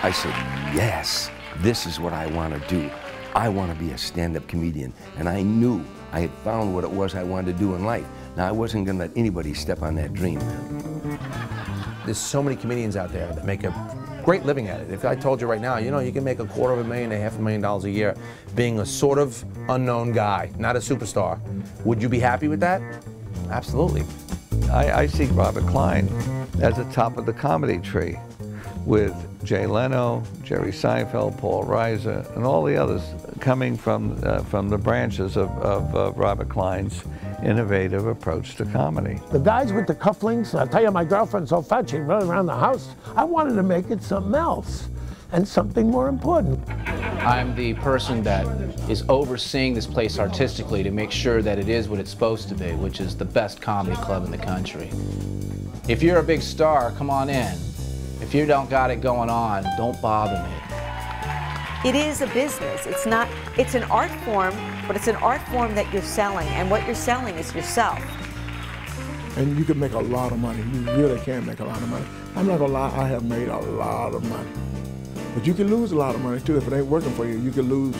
I said, yes, this is what I want to do. I want to be a stand-up comedian. And I knew I had found what it was I wanted to do in life. Now, I wasn't going to let anybody step on that dream. There's so many comedians out there that make a great living at it. If I told you right now, you know, you can make a quarter of a million, a half a million dollars a year being a sort of unknown guy, not a superstar. Would you be happy with that? Absolutely. I, I see Robert Klein as the top of the comedy tree with Jay Leno, Jerry Seinfeld, Paul Reiser, and all the others coming from, uh, from the branches of, of uh, Robert Klein's innovative approach to comedy. The guys with the cufflinks, I'll tell you, my girlfriend's so fat she run around the house. I wanted to make it something else and something more important. I'm the person that is overseeing this place artistically to make sure that it is what it's supposed to be, which is the best comedy club in the country. If you're a big star, come on in. If you don't got it going on, don't bother me. It is a business. It's not, it's an art form, but it's an art form that you're selling, and what you're selling is yourself. And you can make a lot of money. You really can make a lot of money. I'm not gonna lie, I have made a lot of money. But you can lose a lot of money too. If it ain't working for you, you can lose